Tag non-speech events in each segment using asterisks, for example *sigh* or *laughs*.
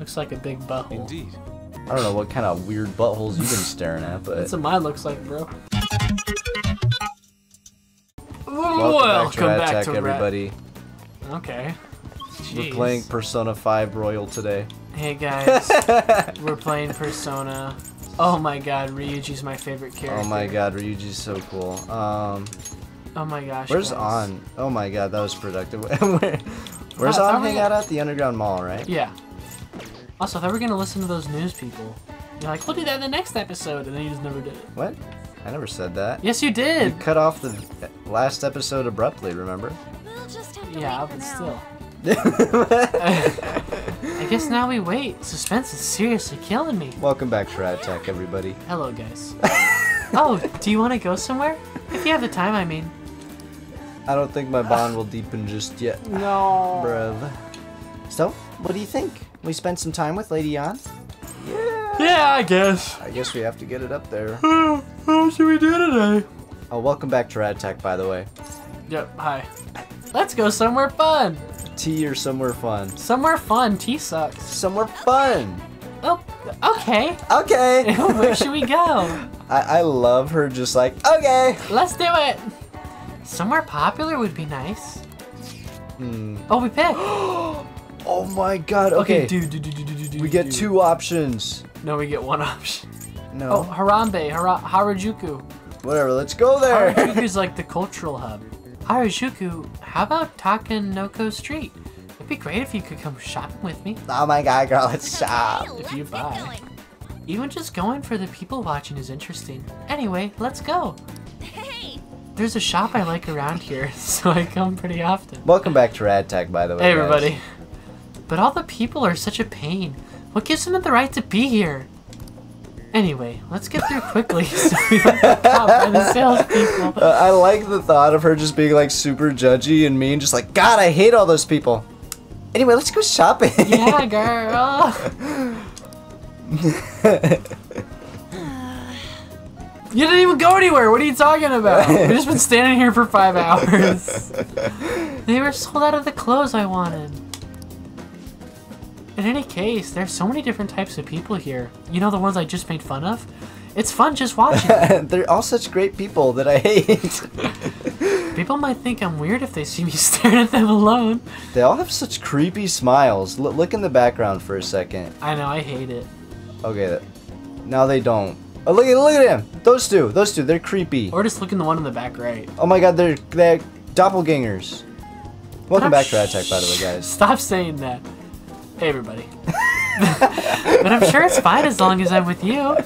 Looks like a big butthole. Indeed. I don't know what kind of weird buttholes you've been staring at, but That's what mine looks like, bro. welcome, back to Rat Attack, Rat- everybody. Okay. We're playing Persona 5 Royal today. Hey guys, *laughs* we're playing Persona. Oh my god, Ryuji's my favorite character. Oh my god, Ryuji's so cool. Um, Oh my gosh. where's guys. On? Oh my god, that was productive. *laughs* Where, where's I On we hang got- out at? The Underground Mall, right? Yeah. Also, if I thought we were gonna listen to those news people. You're like, we'll do that in the next episode, and then you just never did it. What? I never said that. Yes, you did. You cut off the last episode abruptly, remember? We'll just have to Yeah, wait but now. still. *laughs* I guess now we wait. Suspense is seriously killing me. Welcome back to Rat Attack, everybody. Hello, guys. *laughs* oh, do you want to go somewhere? If you have the time, I mean. I don't think my bond will deepen just yet, *sighs* No. bruv. So, what do you think? We spent some time with Lady Ann? Yeah. Yeah, I guess. I guess we have to get it up there. What should we do today? Oh, welcome back to Rad Tech, by the way. Yep. Hi. Let's go somewhere fun. Tea or somewhere fun? Somewhere fun. Tea sucks. Somewhere fun. Oh, okay. Okay. *laughs* Where should we go? *laughs* I, I love her just like, okay. Let's do it. Somewhere popular would be nice. Hmm. Oh, we pick. *gasps* *gasps* *gasps* Oh my god, okay. do, do, do, do, do, do, we get do. two options. No, we get one option. No. Oh, Harambe, Hara- Harajuku. Whatever, let's go there. Harajuku's *laughs* like the cultural hub. Harajuku, how about Takanoko Street? It'd be great if you could come shopping with me. oh my god, girl, let's shop. Okay, If you buy. Even just going for the people watching is interesting. Anyway, let's go. Hey, There's a shop I like around here, *laughs* so I come pretty often. Welcome back to Rad Tech, by the way. Hey, guys. But all the people are such a pain. What gives them the right to be here? Anyway, let's get through quickly *laughs* so we don't get caught by the salespeople. *laughs* Uh, I like the thought of her just being like super judgy and mean, just like, God, I hate all those people. Anyway, let's go shopping. *laughs* Yeah, girl. You didn't even go anywhere. What are you talking about? We've just been standing here for five hours. They were sold out of the clothes I wanted. In any case, there's so many different types of people here. You know the ones I just made fun of? It's fun just watching. *laughs* They're all such great people that I hate. *laughs* People might think I'm weird if they see me *laughs* staring at them alone. they all have such creepy smiles. L- look in the background for a second. I know, I hate it. Okay, now they don't. Oh, look at look at him. Those two, those two, they're creepy. Or just look in the one in the back right. Oh my God, they're they're doppelgangers. Welcome back to Tech, by the way, guys. Stop saying that. Hey, everybody. *laughs* but I'm sure it's fine as long as I'm with you.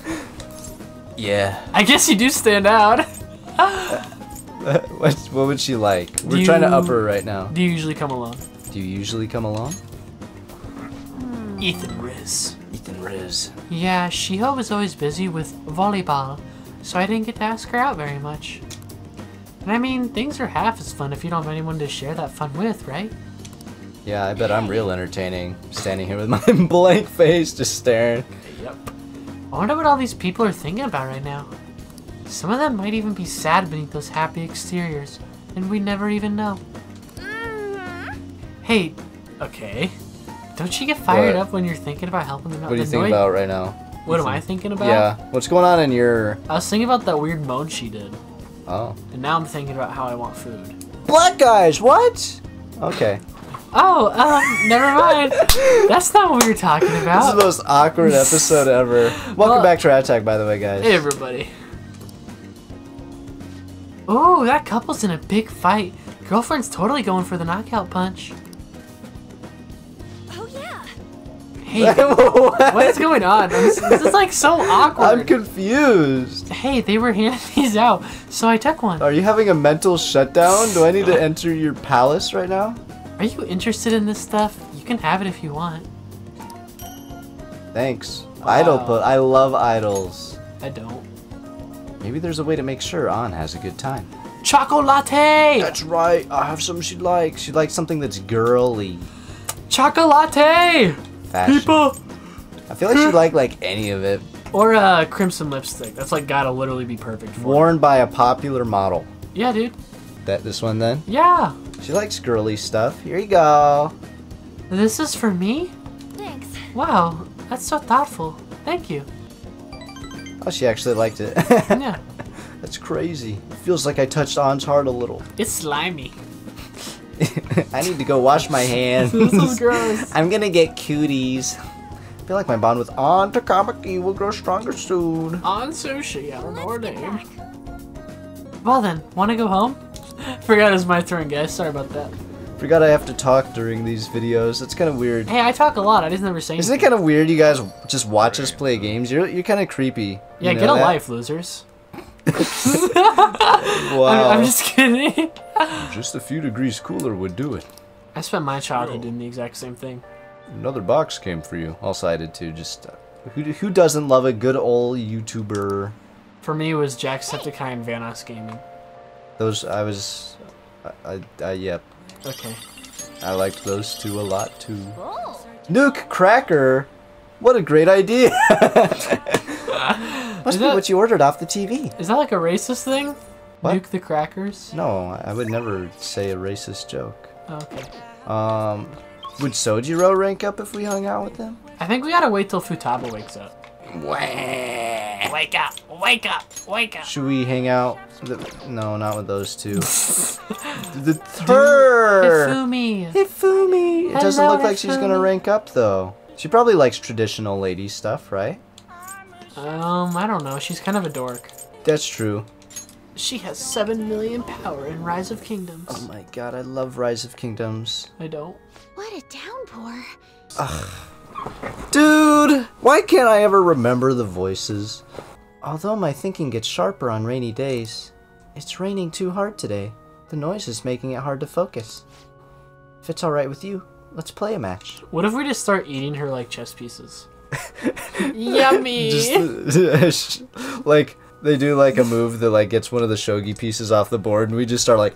Yeah. I guess you do stand out. *laughs* *laughs* what, what would she like? We're Do trying to up her right now. Do you usually come along? Do you usually come along? Hmm. Ethan Riz. Ethan Riz. Yeah, Shiho was always busy with volleyball, so I didn't get to ask her out very much. And I mean, things are half as fun if you don't have anyone to share that fun with, right? Yeah, I bet I'm real entertaining. Standing here with my *laughs* blank face, just staring. Yep. I wonder what all these people are thinking about right now. Some of them might even be sad beneath those happy exteriors, and we never even know. Mhm. Hey, okay. Don't you get fired What? up when you're thinking about helping them out? What do you The think noi- about right now? What am I thinking about? Yeah. What's going on in your? I was thinking about that weird moan she did, Oh. and now I'm thinking about how I want food. Black guys. What? Okay. Oh, um, never mind. That's not what we were talking about. This is the most awkward episode ever. Welcome Well- back to Rat Attack, by the way, guys. Hey, everybody. Oh, that couple's in a big fight. Girlfriend's totally going for the knockout punch. Oh yeah. Hey, *laughs* what is going on? This, this is like so awkward. I'm confused. hey, they were handing *laughs* these out, so I took one. Are you having a mental shutdown? Do I need to *laughs* enter your palace right now? Are you interested in this stuff? You can have it if you want. Thanks. Idol Wow. put. I love idols. I don't. Maybe there's a way to make sure An has a good time. Choco latte! That's right. I have something she likes. She likes something that's girly. Choco latte! Fashion. People! I feel like she'd like like any of it. Or uh, crimson lipstick. That's like gotta literally be perfect for her. Worn by a popular model. Yeah, dude. That this one then. Yeah. She likes girly stuff. Here you go. This is for me? Thanks. Wow, that's so thoughtful. Thank you. Oh, she actually liked it. *laughs* Yeah, That's crazy. It feels like I touched An's heart a little. *laughs* it's slimy. I need to go wash my hands. *laughs* This is gross. I'm gonna get cooties. I feel like my bond with An Takamaki will grow stronger soon. On sushi, I don't know her Let's get name. Well then, wanna go home? Forgot it's my turn, guys. Sorry about that. Forgot I have to talk during these videos. That's kind of weird. Hey, I talk a lot. I just never say Isn't it kind of weird you guys just watch us play games? You're, you're kind of creepy. Yeah, You know get a that? life, losers. Wow. *laughs* *laughs* I'm, I'm just kidding. *laughs* Just a few degrees cooler would do it. I spent my childhood doing the exact same thing. Another box came for you. Also, I did too. Just uh, who, who doesn't love a good old YouTuber? For me, it was Jacksepticeye and Vanoss Gaming. Those I was, I, I, I yep. Okay. I liked those two a lot too. Whoa. Nuke Cracker, what a great idea! *laughs* Must Is be that- what you ordered off the TV. Is that like a racist thing? What? Nuke the crackers? No, I would never say a racist joke. Oh, okay. Um, would Sojiro rank up if we hung out with him? I think we gotta wait till Futaba wakes up. Wake up! Wake up! Wake up! Should we hang out? With, no, not with those two. *laughs* the third. Hifumi! Hifumi. It doesn't Hello, look like she's gonna rank up though. She probably likes traditional lady stuff, right? Um, I don't know. She's kind of a dork. That's true. She has 7 million power in Rise of Kingdoms. Oh my god, I love Rise of Kingdoms. I don't. What a downpour. Dude, why can't I ever remember the voices? Although my thinking gets sharper on rainy days, it's raining too hard today. The noise is making it hard to focus. If it's alright with you, let's play a match. What if we just start eating her like chess pieces? *laughs* *laughs* Yummy! Just *laughs* like they do like a move that like gets one of the shogi pieces off the board and we just start like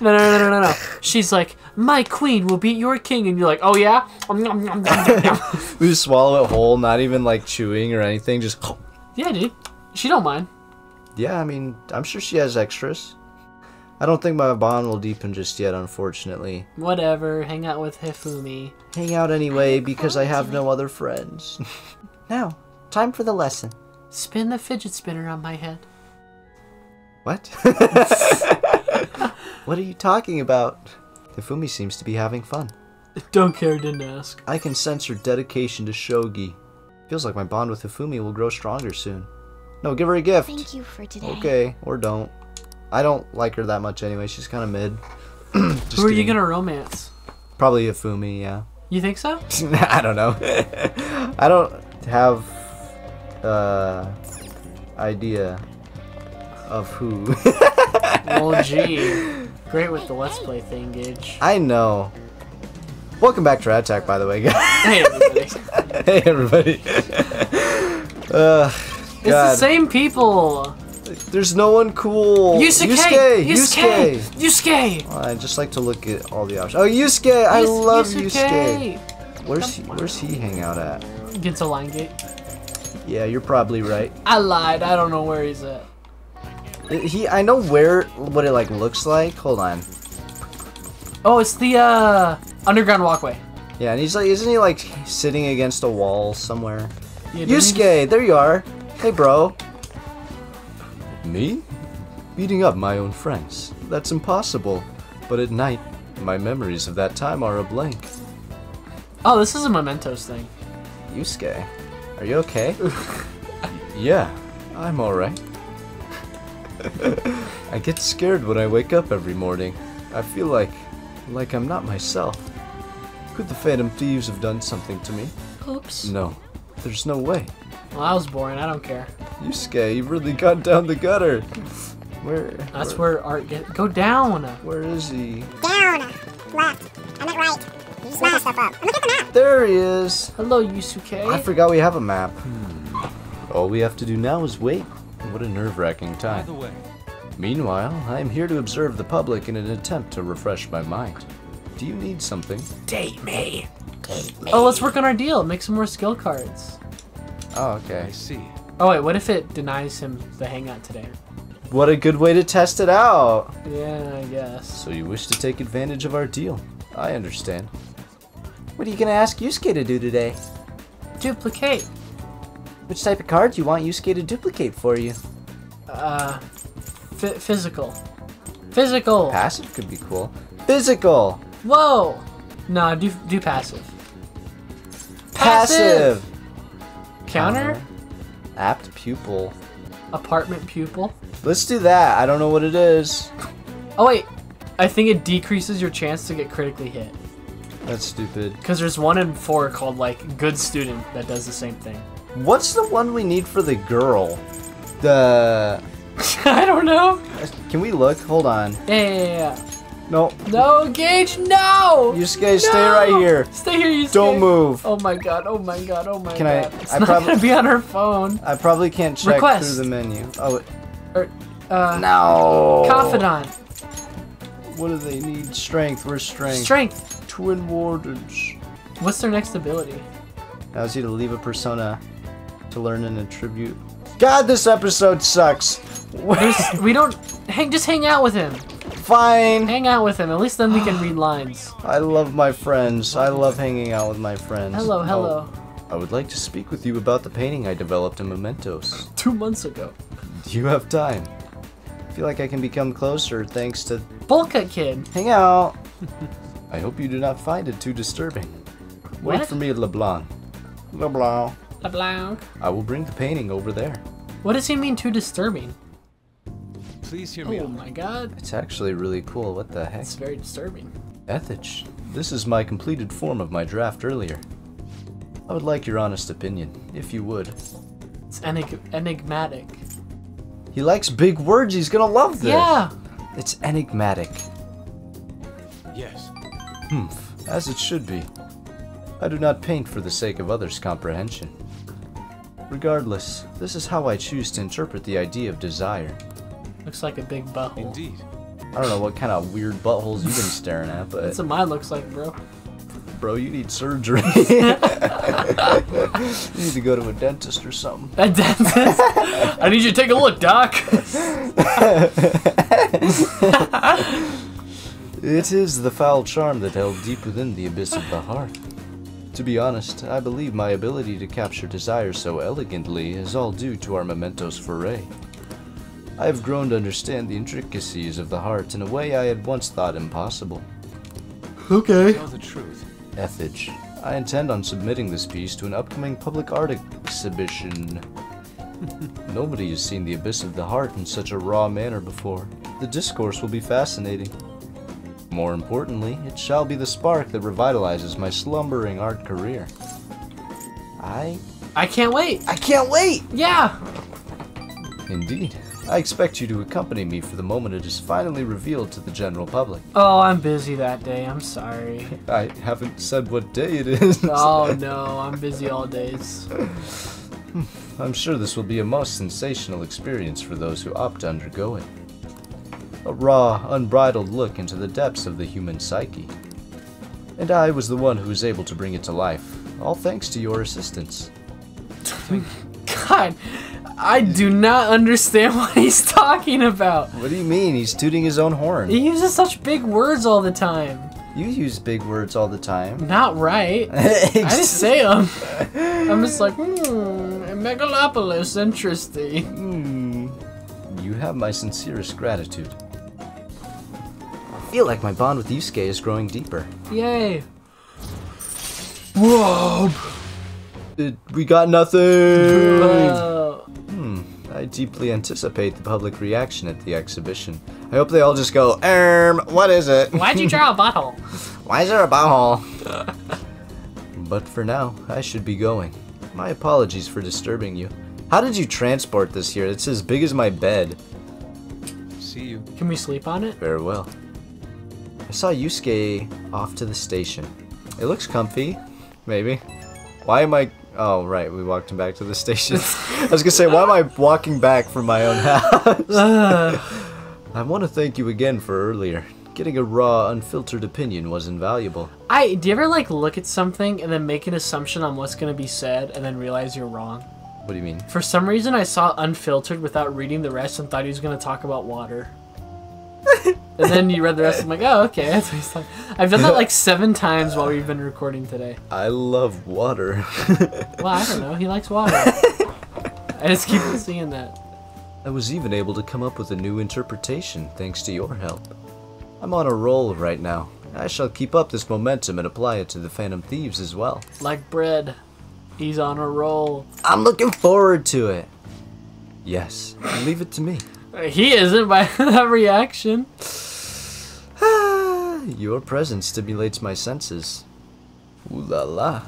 No, no, no, no, no, no. She's like, my queen will beat your king, and you're like, oh yeah? Nom, nom, nom, nom, nom, nom. *laughs* we just swallow it whole, not even like chewing or anything, just *clears throat* yeah, dude. She don't mind. Yeah, I mean, I'm sure she has extras. I don't think my bond will deepen just yet, unfortunately. Whatever. Hang out with Hifumi. Hang out anyway because I have no other friends. *laughs* *laughs* now, time for the lesson. Spin the fidget spinner on my head. What? what are you talking about? Hifumi seems to be having fun. Don't care, didn't ask. I can sense her dedication to shogi. Feels like my bond with Hifumi will grow stronger soon. No, give her a gift. Thank you for today. Okay, or don't. I don't like her that much anyway. She's kind of mid. *clears throat* Just Who are you gonna romance? Probably Hifumi, yeah. You think so? *laughs* I don't know. *laughs* I don't have uh idea of who. *laughs* well, gee. Great with the Let's Play thing, Gage. I know. Welcome back to Rat Attack, by the way, guys. *laughs* Hey, everybody. *laughs* hey, everybody. *laughs* uh, It's the same people. there's no one cool. Yusuke! Yusuke! Yusuke! Yusuke! Yusuke! Oh, I just like to look at all the options. Oh, Yusuke! I love Yusuke. Yusuke! Where's he, Where's he hang out at? Ginza Line Gate. Yeah, you're probably right. I lied. I don't know where he's at. He, I know where what it like looks like. Hold on. Oh, it's the uh underground walkway. Yeah, and he's like, isn't he like sitting against a wall somewhere? Yeah, doesn't Yusuke, there you are. Hey, bro. Me? Beating up my own friends. That's impossible. But at night, my memories of that time are a blank. Oh, this is a mementos thing. Yusuke, are you okay? *laughs* yeah, I'm alright. *laughs* I get scared when I wake up every morning. I feel like, like I'm not myself. Could the Phantom Thieves have done something to me? Oops. No, there's no way. Well, I was boring. I don't care. Yusuke, you really got down the gutter. Where? That's where art get. Go down. Where is he? Down, left, I meant right. You just messed stuff up. Look at the map. There he is. Hello, Yusuke. I forgot we have a map. Hmm. All we have to do now is wait. What a nerve-wracking time. By the way, Meanwhile, I am here to observe the public in an attempt to refresh my mind. Do you need something? Date me. Oh, let's work on our deal. Make some more skill cards. Oh, okay. I see. Oh wait, what if it denies him the hangout today? What a good way to test it out. Yeah, I guess. So you wish to take advantage of our deal. I understand. What are you gonna ask Yusuke to do today? Duplicate. Which type of card do you want Yusuke to duplicate for you? Uh, phy- physical. Physical. Passive could be cool. Physical. Whoa. No, do do passive. Passive. Counter. Apt pupil. Apartment pupil. Let's do that. I don't know what it is. Oh wait, I think it decreases your chance to get critically hit. That's stupid. Because there's one in four called like good student that does the same thing. What's the one we need for the girl? The. *laughs* I don't know. Can we look? Hold on. Yeah, yeah, yeah. No. No, Gage, no! Yusuke, stay No! right here. Stay here, you Don't move. Oh my god, oh my god, oh my Can I- god. It's I not prob- gonna be on her phone. I probably can't check Request. through the menu. Oh, Or, uh, no. Confidant. What do they need? Strength. Where's strength? Strength. Twin wardens. What's their next ability? Allows you to leave a persona to learn and attribute. God, this episode sucks. There's, *laughs* we don't hang. Just hang out with him. Fine. Hang out with him. At least then we can read lines. I love my friends. I love hanging out with my friends. Hello, oh, hello. Oh, I would like to speak with you about the painting I developed in Mementos. Two months ago. Do you have time? I feel like I can become closer thanks to Bowl cut kid. hang out. *laughs* I hope you do not find it too disturbing. Wait What? for me at LeBlanc. LeBlanc. LeBlanc. I will bring the painting over there. What does he mean too disturbing? Please hear me Oh out. my god. It's actually really cool. What the heck? It's very disturbing. Ethich. This is my completed form of my draft earlier. I would like your honest opinion, if you would. It's enig- enigmatic. He likes big words. He's gonna love this. Yeah. It's enigmatic. Yes. Humph, as it should be. I do not paint for the sake of others' comprehension. Regardless, this is how I choose to interpret the idea of desire. Looks like a big butthole. Indeed. I don't know what kind of weird buttholes you've been staring at, but That's what mine looks like, bro. bro, you need surgery. *laughs* you need to go to a dentist or something. A dentist. I need you to take a look, Doc. *laughs* It is the foul charm that held deep within the abyss of the heart. To be honest, I believe my ability to capture desire so elegantly is all due to our mementos foray. I have grown to understand the intricacies of the heart in a way I had once thought impossible. Okay. Tell the truth. Ethage, I intend on submitting this piece to an upcoming public art exhibition. *laughs* Nobody has seen the abyss of the heart in such a raw manner before. The discourse will be fascinating. More importantly, it shall be the spark that revitalizes my slumbering art career. I I can't wait. I can't wait! Yeah. Indeed. I expect you to accompany me for the moment it is finally revealed to the general public. Oh, I'm busy that day. I'm sorry. *laughs* I haven't said what day it is. Oh no, I'm busy all days. *laughs* I'm sure this will be a most sensational experience for those who opt to undergo it. A raw, unbridled look into the depths of the human psyche. And I was the one who was able to bring it to life, all thanks to your assistance. God, I do not understand *laughs* what he's talking about. What do you mean? He's tooting his own horn. He uses such big words all the time. You use big words all the time. Not right. *laughs* I didn't say them. I'm just like, hmm, Megalopolis, interesting. Hmm. You have my sincerest gratitude. I feel like my bond with Yusuke is growing deeper. Yay. Whoa! It, we got nothing! Uh, Hmm. I deeply anticipate the public reaction at the exhibition. I hope they all just go, Erm, what is it? why'd you draw a butthole? *laughs* Why is there a butthole? but for now, I should be going. My apologies for disturbing you. How did you transport this here? It's as big as my bed. See you. Can we sleep on it? Farewell. I saw Yusuke off to the station. It looks comfy, maybe. Why am I? Oh, right, we walked him back to the station. *laughs* I was gonna say, why am I walking back from my own house? *laughs* I want to thank you again for earlier. Getting a raw, unfiltered opinion was invaluable. I do you ever like look at something and then make an assumption on what's gonna be said and then realize you're wrong? What do you mean? For some reason, I saw unfiltered without reading the rest and thought he was gonna talk about water. *laughs* And then you read the rest. I'm like, oh, okay. *laughs* That's what he's talking. I've done that like *laughs* seven times while we've been recording today. I love water. Well, I don't know. He likes water. I just keep seeing that. I was even able to come up with a new interpretation thanks to your help. I'm on a roll right now. I shall keep up this momentum and apply it to the Phantom Thieves as well. Like bread. He's on a roll. I'm looking forward to it. Yes, leave it to me. He isn't by *laughs* that reaction. *sighs* Your presence stimulates my senses. Ooh la la.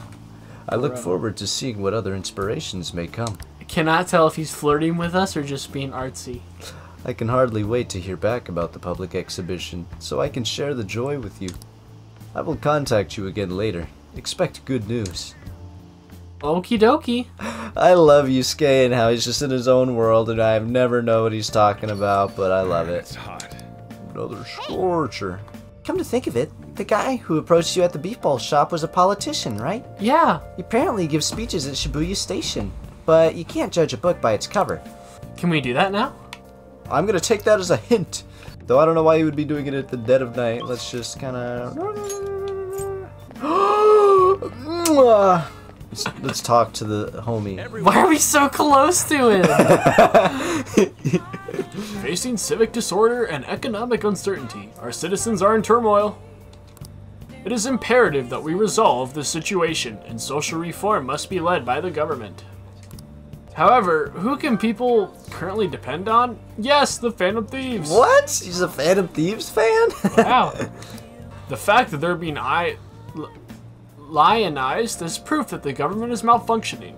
I look forward to seeing what other inspirations may come. I cannot tell if he's flirting with us or just being artsy. I can hardly wait to hear back about the public exhibition so I can share the joy with you. I will contact you again later. Expect good news. Okie dokie. I love Yusuke and how he's just in his own world and I've never know what he's talking about, but I love it. It's hot. Another scorcher. Come to think of it, the guy who approached you at the beef ball shop was a politician, right? Yeah. He apparently gives speeches at Shibuya Station, but you can't judge a book by its cover. Can we do that now? I'm gonna take that as a hint. Though I don't know why you would be doing it at the dead of night. Let's just kind of. *gasps* let's, let's talk to the homie. Why are we so close to it? *laughs* Facing civic disorder and economic uncertainty, our citizens are in turmoil. It is imperative that we resolve this situation, and social reform must be led by the government. However, who can people currently depend on? Yes, the Phantom Thieves. What? He's a Phantom Thieves fan? wow. *laughs* The fact that they're being I- l- lionized is proof that the government is malfunctioning.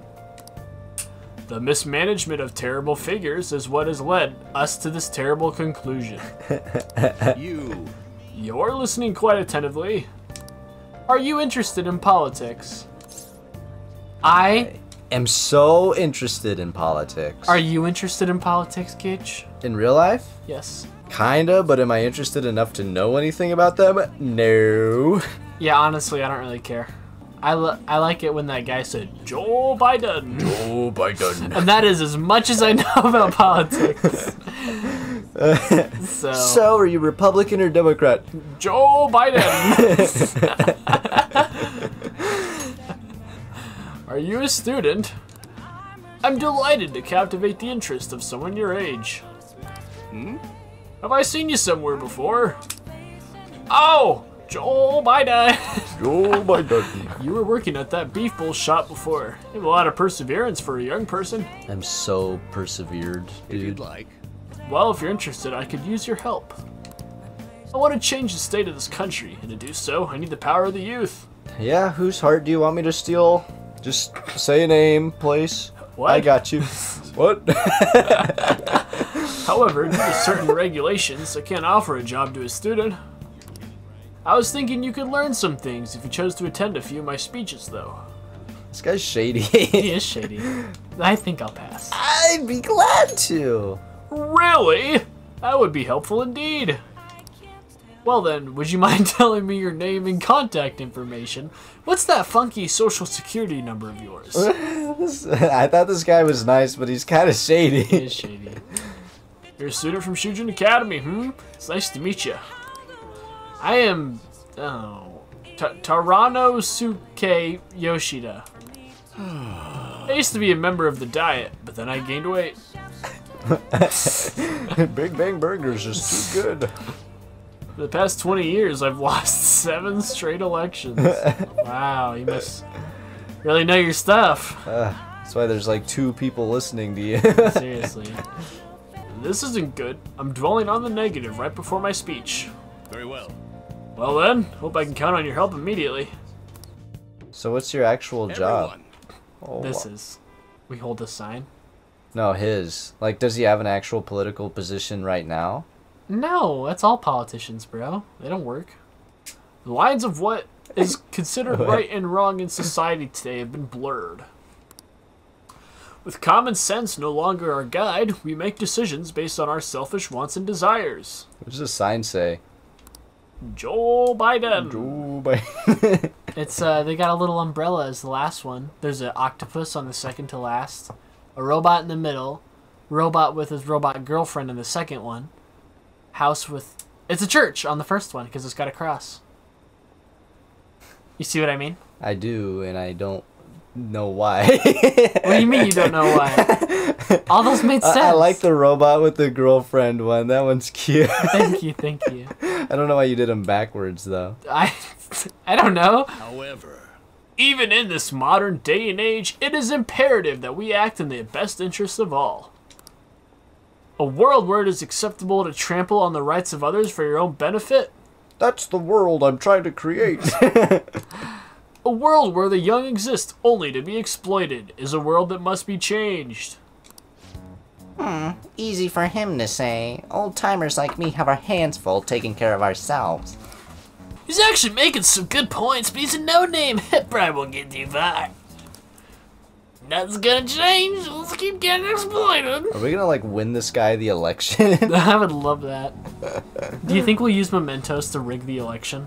The mismanagement of terrible figures is what has led us to this terrible conclusion. *laughs* You. You're listening quite attentively. Are you interested in politics? I. am so interested in politics. Are you interested in politics, Gage? in real life? Yes. Kinda, but am I interested enough to know anything about them? No. Yeah, honestly, I don't really care. I, li- I like it when that guy said, Joe Biden. Joe Biden. *laughs* and that is as much as I know *laughs* about politics. *laughs* so, So, are you Republican or Democrat? Joe Biden. Are you a student? I'm delighted to captivate the interest of someone your age. Hmm? Have I seen you somewhere before? Oh, Joel Biden. *laughs* Joe Biden. you were working at that beef bowl shop before. You have a lot of perseverance for a young person. I'm so persevered, dude. If you'd dude. like. Well, if you're interested, I could use your help. I want to change the state of this country, and to do so, I need the power of the youth. Yeah, whose heart do you want me to steal? Just say a name, place. What? I got you. *laughs* what? However, due to certain regulations, I can't offer a job to a student. I was thinking you could learn some things if you chose to attend a few of my speeches, though. this guy's shady. *laughs* he is shady. *laughs* I think I'll pass. I'd be glad to. Really? That would be helpful indeed. Well then, would you mind *laughs* telling me your name and contact information? What's that funky social security number of yours? I thought this guy was nice, but he's kind of shady. He is shady. You're a student from Shujin Academy, hmm? It's nice to meet you. I am, oh, Ta- Toranosuke Yoshida. *sighs* I used to be a member of the Diet, but then I gained weight. *laughs* Big Bang Burger's is just too good. For the past 20 years, I've lost *laughs* seven straight elections. *laughs* wow, you must really know your stuff. Uh, that's why there's like two people listening to you. Seriously. This isn't good. I'm dwelling on the negative right before my speech. Very well. Well then, hope I can count on your help immediately. so what's your actual job? Everyone. Oh, This is. We hold a sign. No, his. Like, does he have an actual political position right now? No, that's all politicians, bro. They don't work. The lines of what is *laughs* considered right and wrong in society today have been blurred. With common sense no longer our guide, we make decisions based on our selfish wants and desires. What does the sign say? Joe Biden. Joe Biden. *laughs* It's uh, they got a little umbrella as the last one. There's an octopus on the second to last, a robot in the middle, robot with his robot girlfriend in the second one, house with It's a church on the first one because it's got a cross. You see what I mean? I do, and I don't know why. What do you mean you don't know why? *laughs* All those made sense. I, I like the robot with the girlfriend one. That one's cute. Thank you, thank you. *laughs* I don't know why you did them backwards though. I, *laughs* I don't know. However, Even in this modern day and age, it is imperative that we act in the best interests of all. A world where it is acceptable to trample on the rights of others for your own benefit? That's the world I'm trying to create. *laughs* *laughs* A world where the young exist only to be exploited is a world that must be changed. Hmm, easy for him to say. Old timers like me have our hands full taking care of ourselves. He's actually making some good points, but he's a no-name. *laughs* It probably won't get too far. Nothing's gonna change. Let's keep getting exploited. Are we gonna like win this guy the election? *laughs* *laughs* I would love that. Do you think we'll use mementos to rig the election?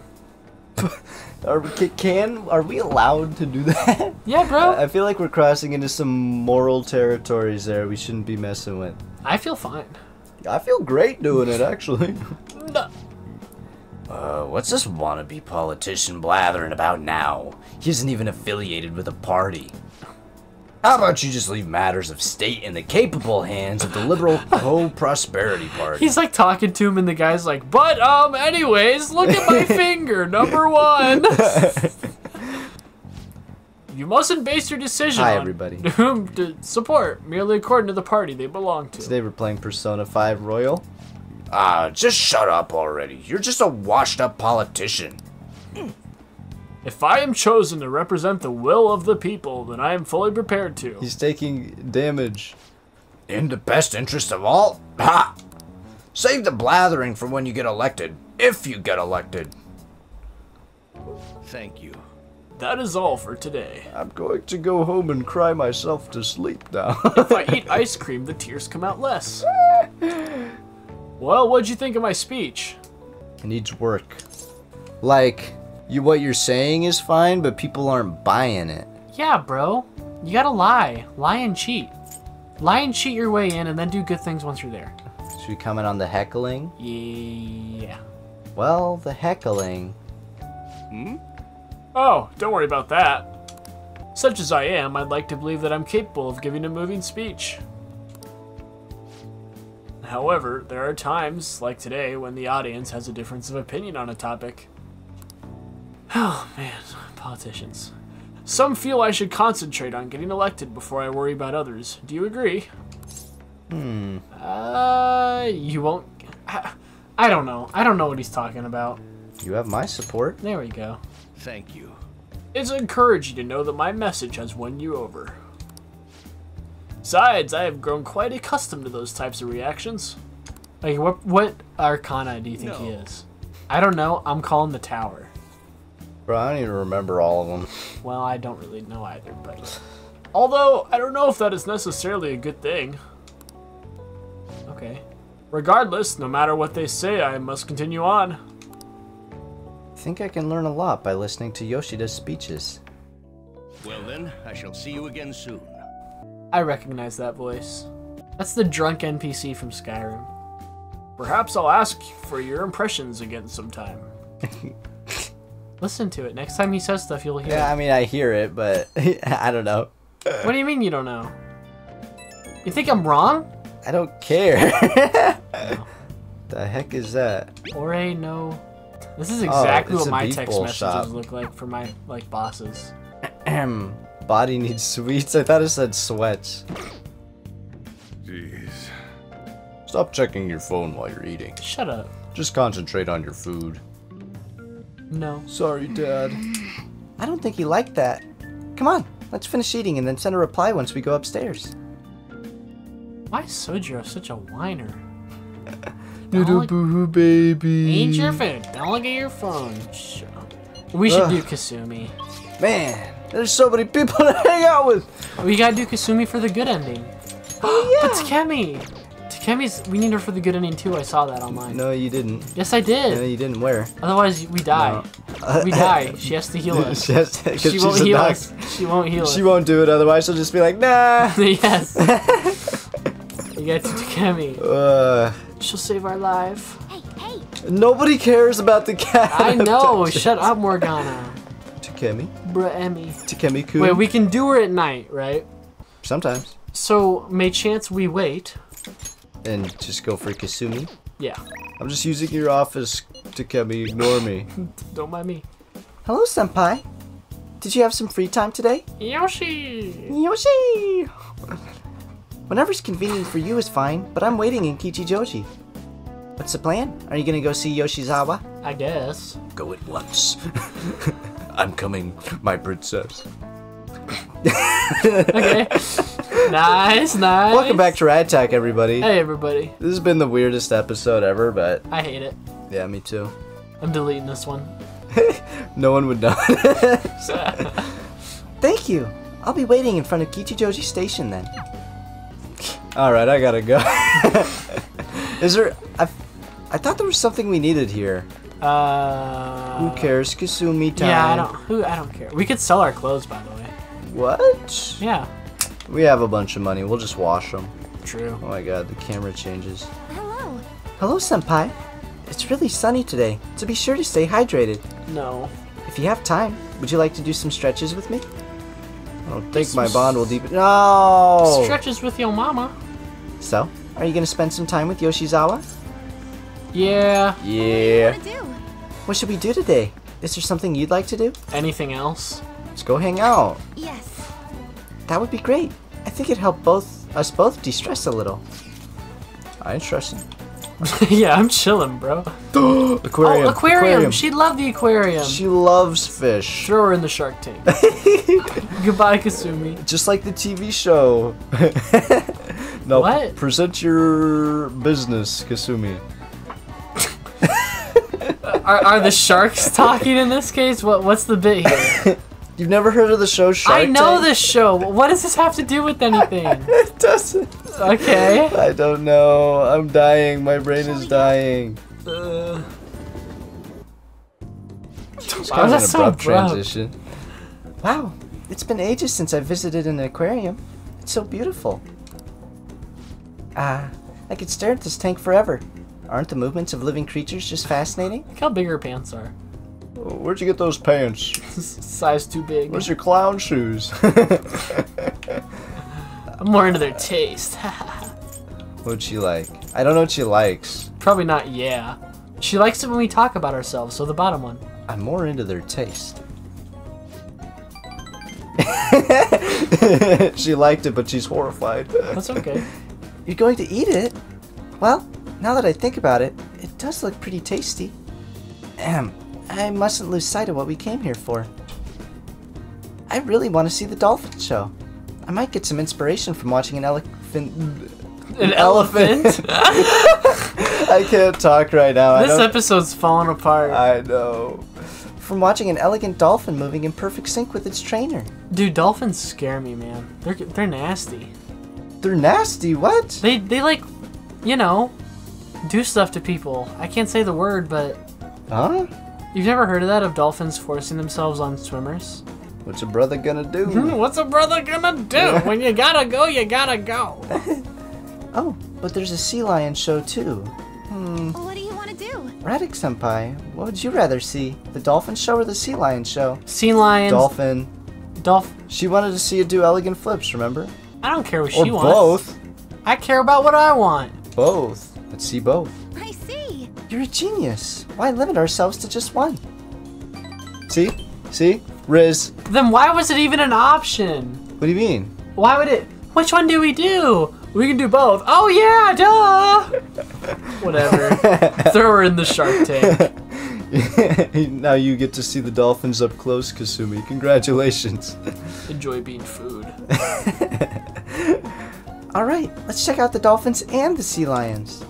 Are we, can are we allowed to do that? *laughs* Yeah, bro. I feel like we're crossing into some moral territories there. We shouldn't be messing with. I feel fine. I feel great doing it actually. No. *laughs* Uh, what's this wannabe politician blathering about now? He isn't even affiliated with a party. How about you just leave matters of state in the capable hands of the liberal *laughs* pro-prosperity party? He's like talking to him, and the guy's like, "But um, anyways, look at my *laughs* finger, number one." *laughs* You mustn't base your decision Hi, on everybody. whom to support merely according to the party they belong to. Today we're playing Persona 5 Royal. Ah, just shut up already. You're just a washed-up politician. If I am chosen to represent the will of the people, then I am fully prepared to. He's taking damage. In the best interest of all? Ha! Save the blathering for when you get elected. If you get elected. thank you. That is all for today. I'm going to go home and cry myself to sleep now. If I eat *laughs* ice cream, the tears come out less. Well, what'd you think of my speech? it needs work. Like, you what you're saying is fine, but people aren't buying it. yeah, bro. You gotta lie, lie and cheat, lie and cheat your way in, and then do good things once you're there. Should we comment on the heckling? Yeah. Well, the heckling. Hmm? Oh, don't worry about that. Such as I am, I'd like to believe that I'm capable of giving a moving speech. However, there are times, like today, when the audience has a difference of opinion on a topic. Oh man, politicians. Some feel I should concentrate on getting elected before I worry about others. Do you agree? Hmm. Uh, you won't. I, I don't know. I don't know what he's talking about. You have my support. There we go. Thank you. It's encouraging to know that my message has won you over. Besides, I have grown quite accustomed to those types of reactions. Like, what what arcana do you think he is? I don't know. I'm calling the tower. Bro, I don't even remember all of them. Well, I don't really know either, but Although, I don't know if that is necessarily a good thing. okay. Regardless, no matter what they say, I must continue on. I think I can learn a lot by listening to Yoshida's speeches. Well then, I shall see you again soon. I recognize that voice. That's the drunk NPC from Skyrim. Perhaps I'll ask for your impressions again sometime. *laughs* Listen to it. Next time he says stuff, you'll hear. Yeah, I mean, I hear it, but *laughs* I don't know. What do you mean you don't know? You think I'm wrong? I don't care. *laughs* the heck is that? Or a no? This is oh, exactly Oh, what my text messages shop. look like for my like bosses. Ahem. *clears throat* Body needs sweets. I thought it said sweats. Jeez. Stop checking your phone while you're eating. Shut up. Just concentrate on your food. No. Sorry, Dad. I don't think he liked that. Come on, let's finish eating and then send a reply once we go upstairs. Why is Sojiro such a whiner? *laughs* Little look- boohoo baby. Eat your food. Don't look at your phone. Shut. We should Ugh. do Kasumi. Man, there's so many people *laughs* to hang out with. We gotta do Kasumi for the good ending. Oh, *gasps* But Takemi! Takemi's. We need her for the good ending too. I saw that online. No, you didn't. Yes, I did. No, did. you didn't. Where? Otherwise, we die. We *laughs* die. She has to heal *laughs* us. She, has to- 'cause She won't a heal doc- us. She won't heal She us. She won't do it. Otherwise, she'll just be like, nah. *laughs* yes. You got to Takemi. Uh, She'll save our life. Hey, hey, Nobody cares about the cat. I know. Shut up, Morgana. Takemi. Bruh, Emmy. Takemi kun. Wait, we can do her at night, right? Sometimes. So, may chance we wait. And just go for Kasumi. Yeah. I'm just using your office, Takemi. Ignore me. *laughs* Don't mind me. Hello, Senpai. Did you have some free time today? Yoshi! Yoshi! Whenever's convenient for you is fine, but I'm waiting in Kichijoji. What's the plan? Are you gonna go see Yoshizawa? I guess. Go at once. *laughs* I'm coming, my princess. *laughs* Okay. Nice, nice. Welcome back to Rat Attack, everybody. Hey, everybody. This has been the weirdest episode ever, but I hate it. yeah, me too. I'm deleting this one. *laughs* No one would know. *laughs* Thank you. I'll be waiting in front of Kichijoji Station then. Alright, I gotta go. *laughs* Is there. I, I thought there was something we needed here. Uh. Who cares? Kasumi time. Yeah, I don't. Who? I don't care. We could sell our clothes, by the way. What? Yeah. We have a bunch of money. We'll just wash them. True. Oh my god, the camera changes. Hello. Hello, Senpai. It's really sunny today, so be sure to stay hydrated. No. If you have time, would you like to do some stretches with me? I don't think my bond will deepen. No! Stretches with your mama. So, are you gonna spend some time with Yoshizawa? Yeah. Yeah. What to do? What should we do today? Is there something you'd like to do? Anything else? Let's go hang out. Yes. That would be great. I think it'd help both us both de-stress a little. Ah, I ain't stressing. *laughs* yeah, I'm chilling, bro. *gasps* Aquarium. Oh, aquarium. She'd love the aquarium. She loves fish. Throw her in the Shark Tank. *laughs* Goodbye, Kasumi. Just like the TV show. *laughs* no, What? present your business, Kasumi. Are, are the sharks talking in this case? What What's the bit here? You've never heard of the show Shark I know Tank? this show. What does this have to do with anything? *laughs* It doesn't. Okay. I don't know. I'm dying. My brain is dying. Uh, It's Why kind of was an that so abrupt abrupt? transition. Wow, it's been ages since I visited an aquarium. It's so beautiful. Ah, I could stare at this tank forever. Aren't the movements of living creatures just fascinating? look how big her pants are. Where'd you get those pants? *laughs* Size too big. Where's your clown shoes? *laughs* I'm more into their taste. *laughs* What'd she like? I don't know what she likes. Probably not. Yeah. She likes it when we talk about ourselves. So the bottom one. I'm more into their taste. she liked it, but she's horrified. That's okay. You're going to eat it? Well, now that I think about it, it does look pretty tasty. Ahem. I mustn't lose sight of what we came here for. I really want to see the dolphin show. I might get some inspiration from watching an elephant. An elephant. *laughs* I can't talk right now. This episode's falling apart. I know. From watching an elegant dolphin moving in perfect sync with its trainer. Dude, dolphins scare me, man. They're they're nasty. They're nasty. What? They they like, you know, do stuff to people. I can't say the word, but Huh? You've never heard of that of dolphins forcing themselves on swimmers? What's a brother gonna do? *laughs* What's a brother gonna do? *laughs* when you gotta go, you gotta go. *laughs* oh, but there's a sea lion show too. Hmm. What do you want to do? Radix Senpai, what would you rather see? The dolphin show or the sea lion show? Sea lions. Dolphin. Dolph. She wanted to see you do elegant flips, remember? I don't care what Or she wants. both. I care about what I want. Both. Let's see both. I see. You're a genius. Why limit ourselves to just one? See? See? Riz. Then why was it even an option? What do you mean? Why would it? Which one do we do? We can do both. Oh yeah, duh. *laughs* Whatever. Throw her in the Shark Tank. *laughs* now you get to see the dolphins up close, Kasumi. Congratulations. Enjoy being food. *laughs* Alright, let's check out the dolphins and the sea lions.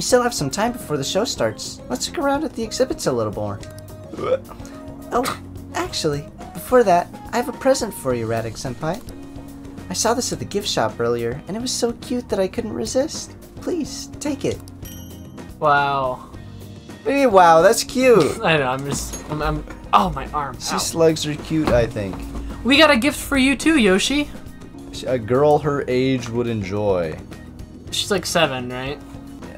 We still have some time before the show starts. Let's look around at the exhibits a little more. Oh, actually, before that, I have a present for you, Radix Senpai. I saw this at the gift shop earlier, and it was so cute that I couldn't resist. Please, take it. Wow. Hey, wow, that's cute. *laughs* I know. I'm just. I'm. I'm oh, my arm. Sea Ow. slugs are cute, I think. We got a gift for you too, Yoshi. A girl her age would enjoy. She's like seven, right?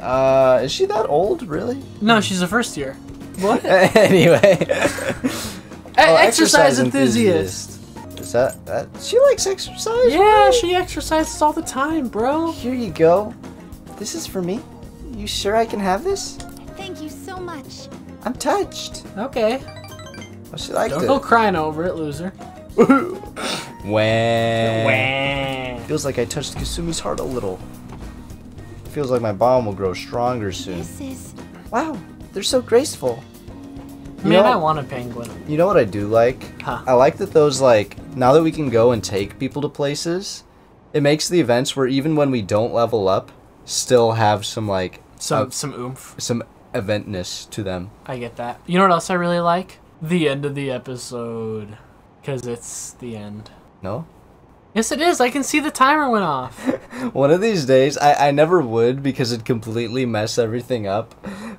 Uh, is she that old, really? No, she's a first year. What? *laughs* anyway. *laughs* Oh, exercise, enthusiast. Is that that? She likes exercise. Yeah, she exercises all the time, bro. Here you go. This is for me. You sure I can have this? Thank you so much. I'm touched. Okay. Oh, she liked Don't it. go crying over it, loser. *laughs* Wah. Feels like I touched Kasumi's heart a little. Feels like my bomb will grow stronger soon. This is. Wow, they're so graceful. You Man, know- I want a penguin. You know what I do like? Huh. I like that those like now that we can go and take people to places, it makes the events where even when we don't level up, still have some like Some uh, some oomph. some eventness to them. I get that. You know what else I really like? The end of the episode. Because it's the end. No? Yes, it is. I can see the timer went off. *laughs* One of these days, I, I never would because it'd completely mess everything up.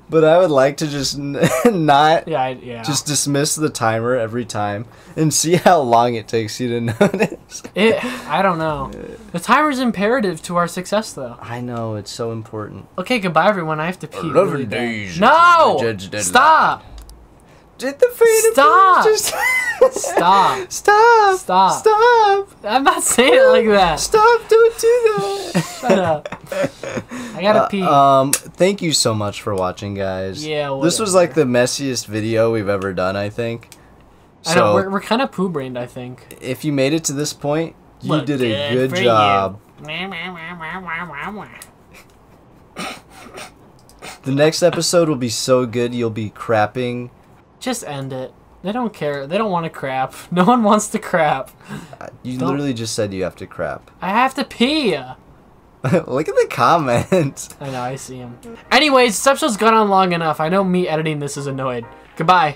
But I would like to just n- *laughs* not Yeah, I, yeah. just dismiss the timer every time and see how long it takes you to *laughs* notice. it. I don't know. The timer's imperative to our success, though. I know it's so important. Okay, goodbye, everyone. I have to pee. Eleven really days No! until the judge deadline. Stop! Did the freedom Stop! just Stop! *laughs* stop Stop. stop I'm not saying it like that. stop don't do that. *laughs* Shut up. I gotta pee. Um, thank you so much for watching, guys. Yeah, this was like the messiest video we've ever done. I think. I know we're, we're kind of poo brained. I think. if you made it to this point, you Look did a good good job. The next episode will be so good you'll be crapping. Just end it. They don't care. They don't want to crap. *laughs* No one wants to crap. Uh, You Don't- literally just said you have to crap. I have to pee. *laughs* Look at the comments. *laughs* I know. I see him. Anyways, this episode's gone on long enough. I know me editing this is annoyed. Goodbye.